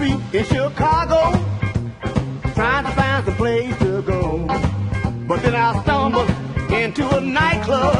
street in Chicago, trying to find some place to go. But then I stumbled into a nightclub.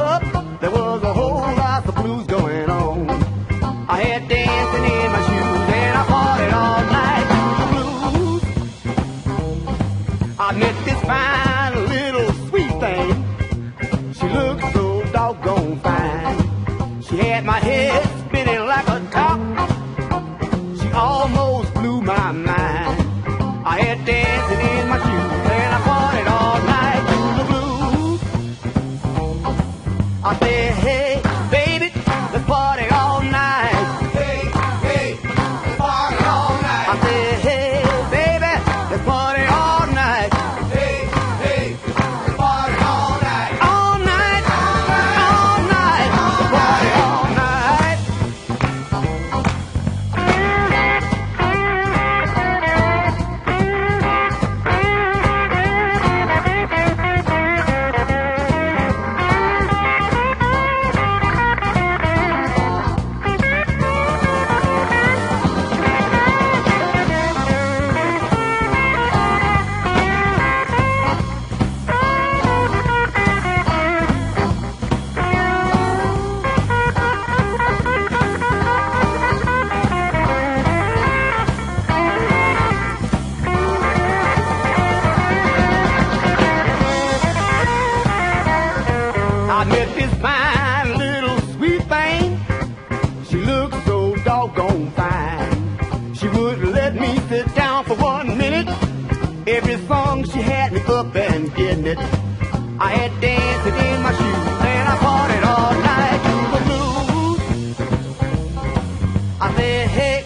I may hate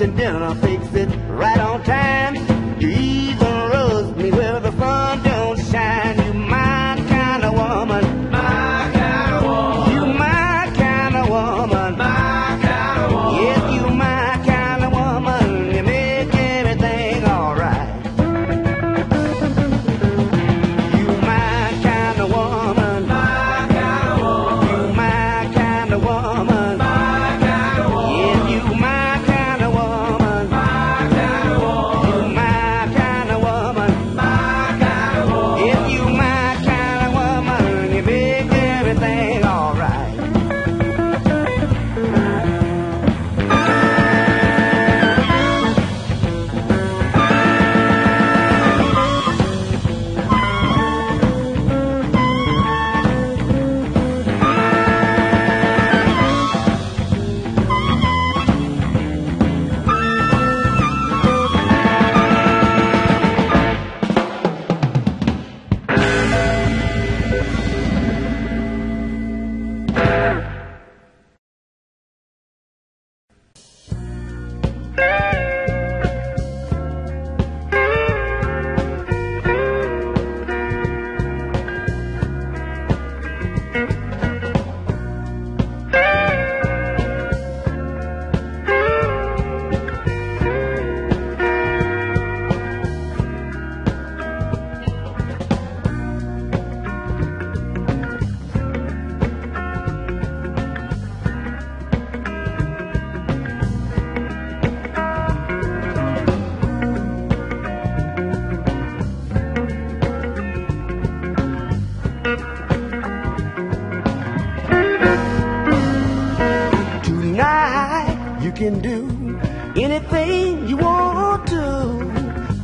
and dinner. Fix it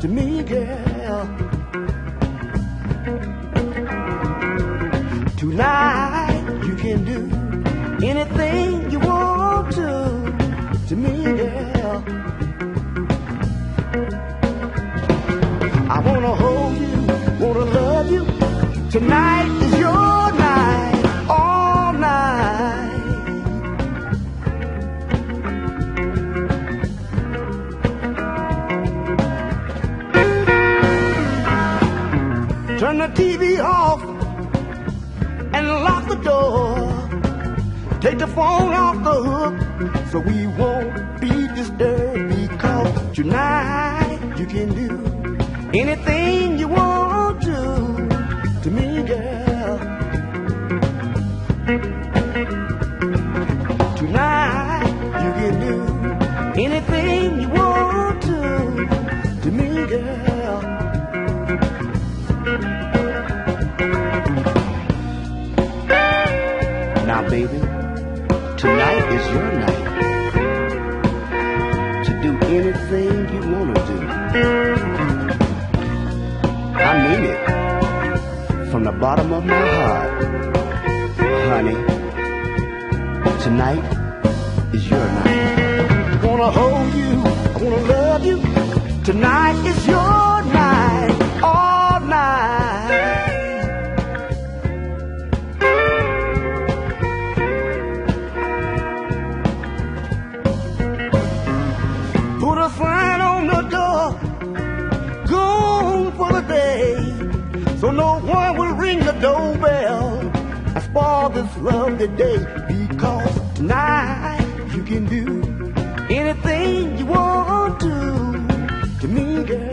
to me, girl. Tonight you can do anything you want to to me, girl. I wanna hold you, wanna love you. Tonight is your Turn the TV off and lock the door. Take the phone off the hook so we won't be disturbed because tonight you can do anything you want to to me, girl. Tonight you can do anything you want baby, tonight is your night to do anything you want to do. I mean it from the bottom of my heart, honey. Tonight is your night. I wanna hold you, I wanna love you. Tonight is spoil the day. Because tonight you can do anything you want to to me, girl.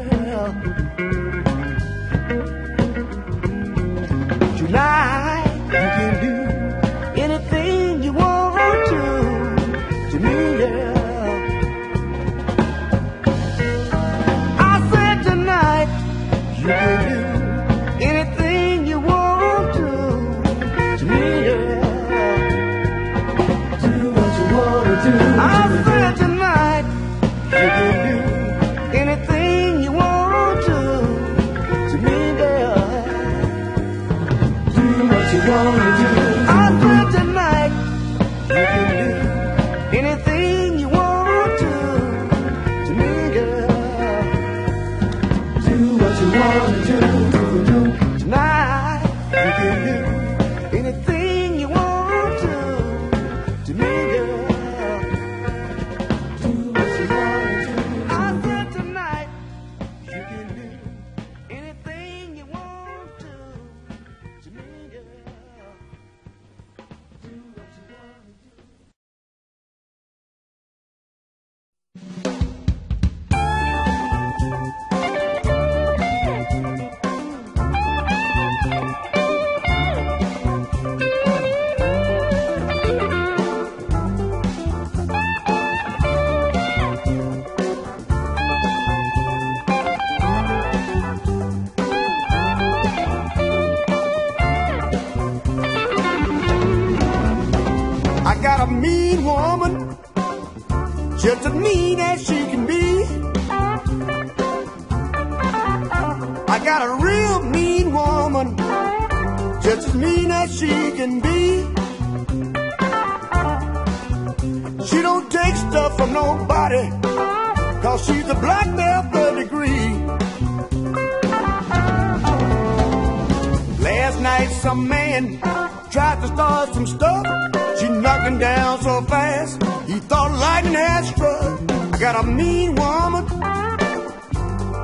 Mean woman,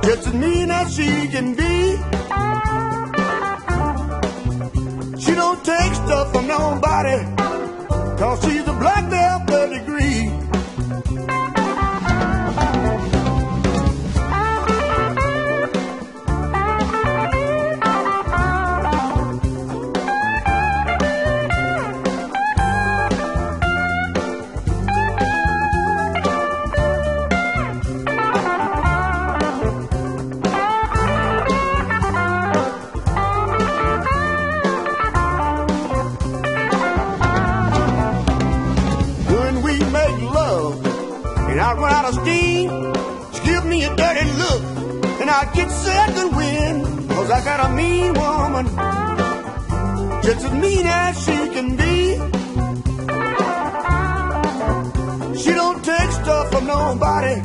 just as mean as she can be. She don't take stuff from nobody, cause she's mean woman, just as mean as she can be. She don't take stuff from nobody,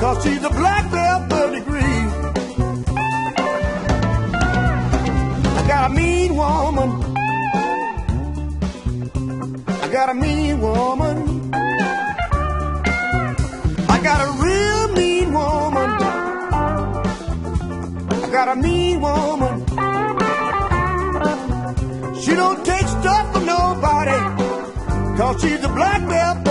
cause she's a black belt third degree. I got a mean woman. I got a mean woman. she's a black belt.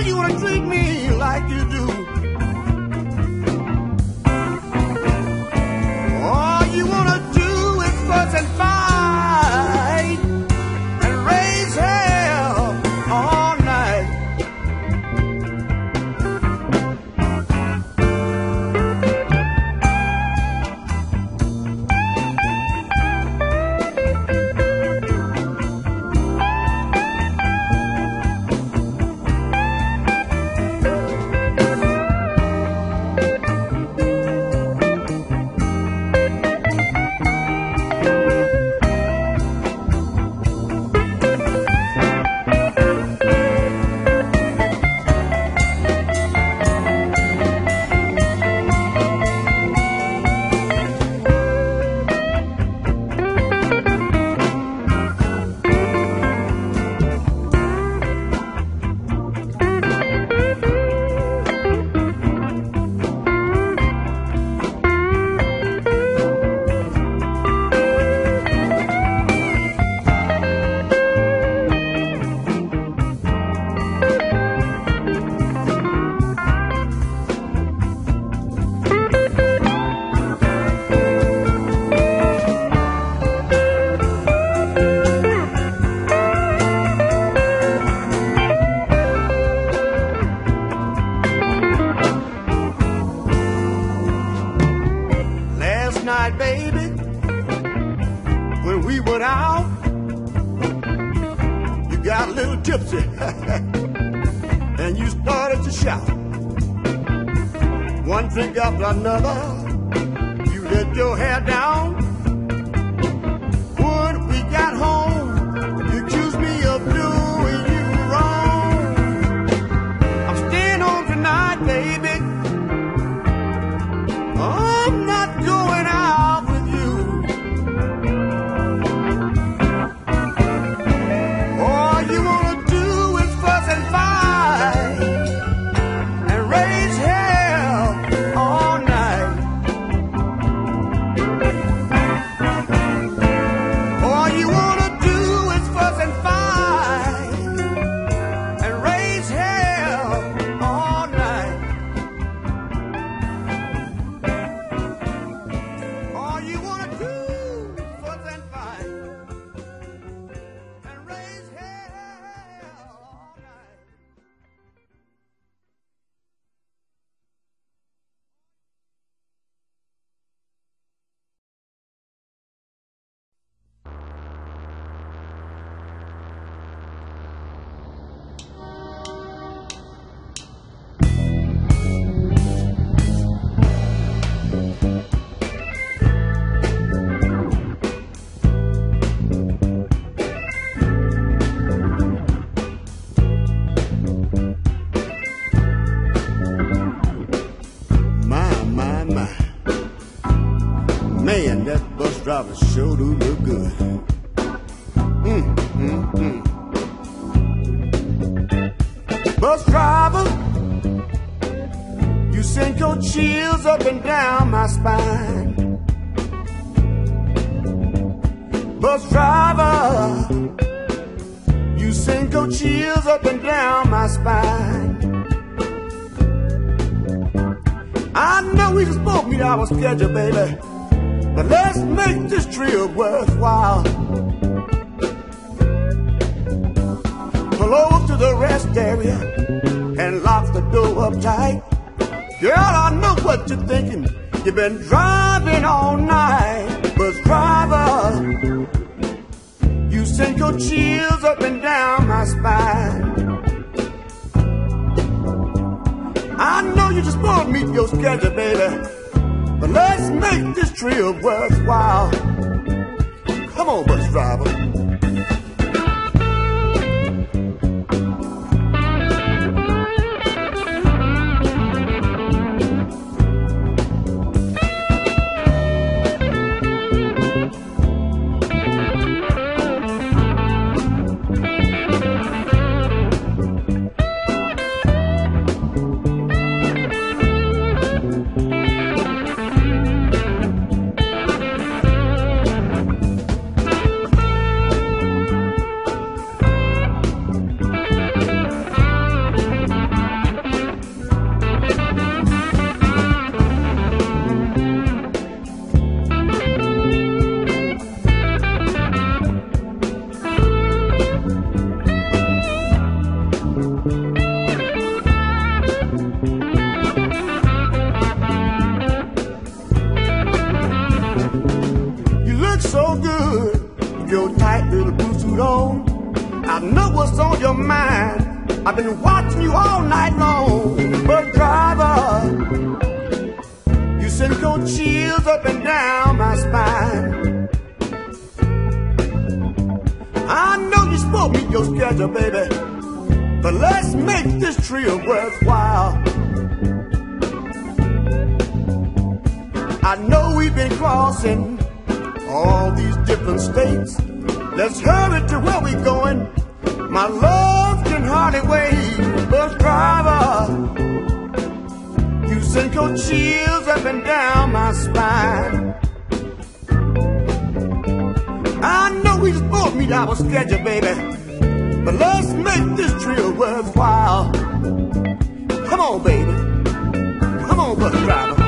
tell you what I'm driver sure do look good. Mm, mm, mm. Bus driver, you send your chills up and down my spine. Bus driver, you send your chills up and down my spine. I know we just both meet our schedule, baby. But let's make this trip worthwhile. Pull over to the rest area and lock the door up tight. Girl, I know what you're thinking. You've been driving all night. Bus driver, you send your chills up and down my spine. I know you just want to meet your schedule, baby. But let's make this trip worthwhile. Come on, bus driver. I know what's on your mind. I've been watching you all night long. But driver, you send cold chills up and down my spine. I know you spoke me your schedule, baby. But let's make this trip worthwhile. I know we've been crossing all these different states. Let's hurry to where we're going. My love can hardly wait. Bus driver, you send cold chills up and down my spine. I know we just me meet our schedule, baby. But let's make this trip worthwhile. Come on, baby. Come on, bus driver.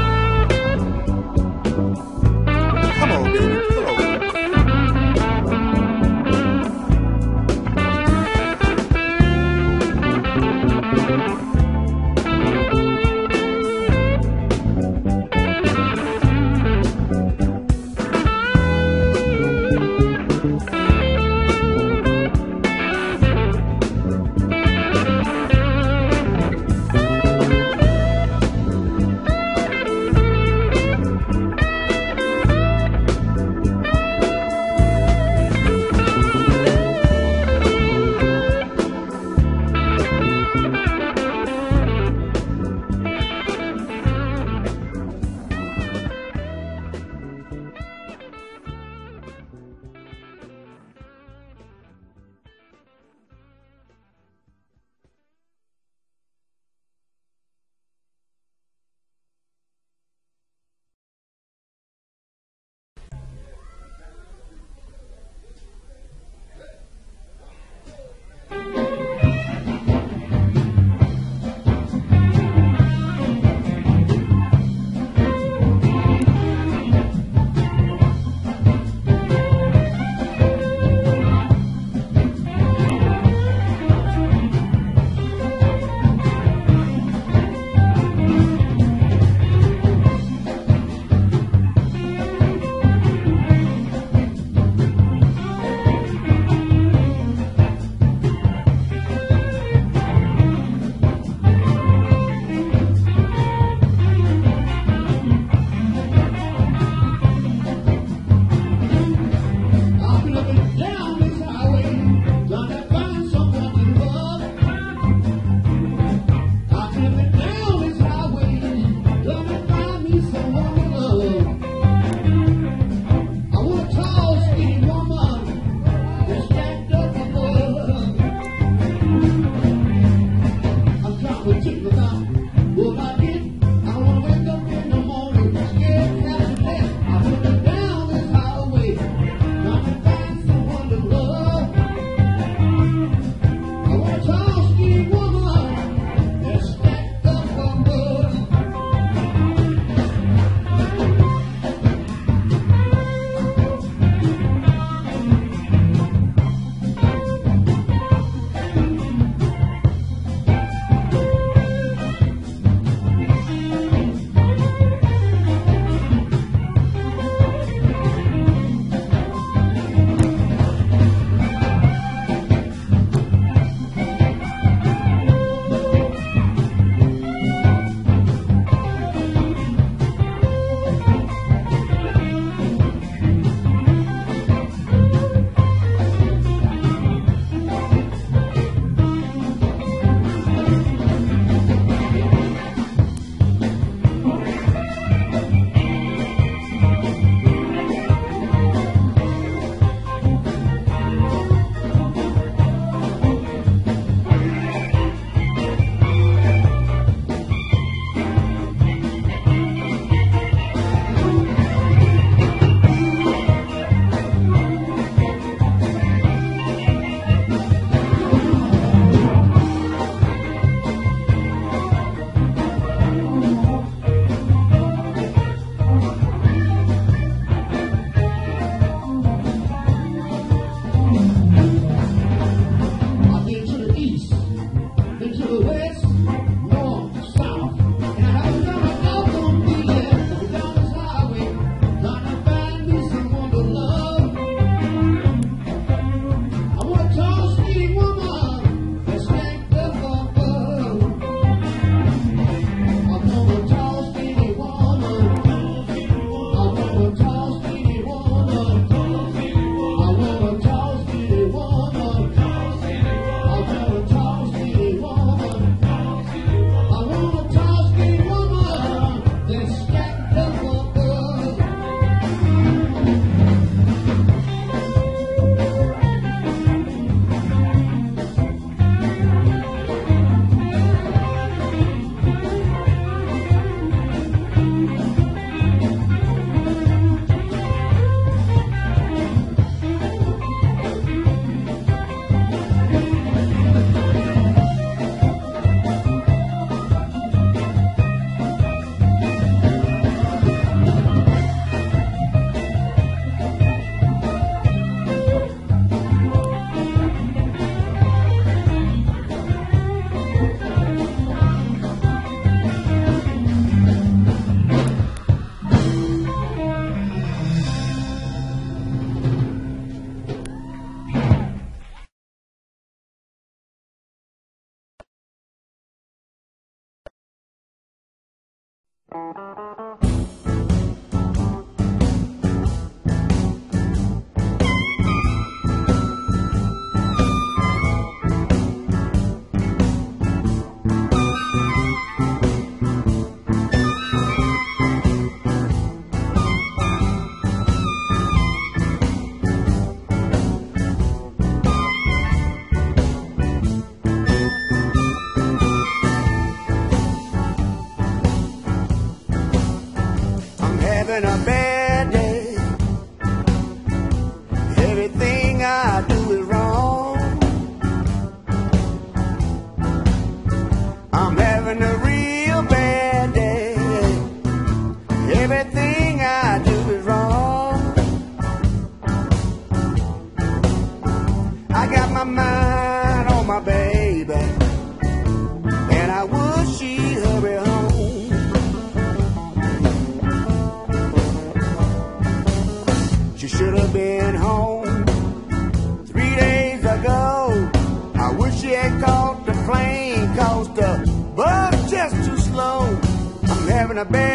I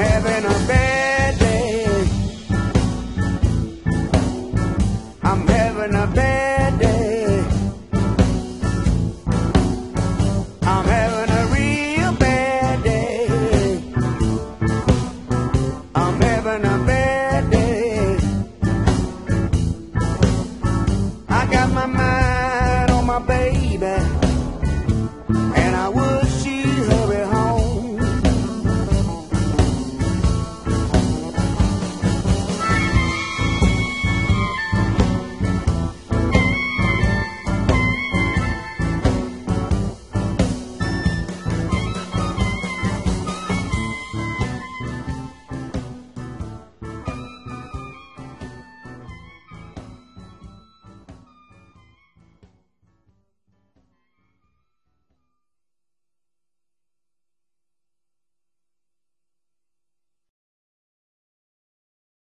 having a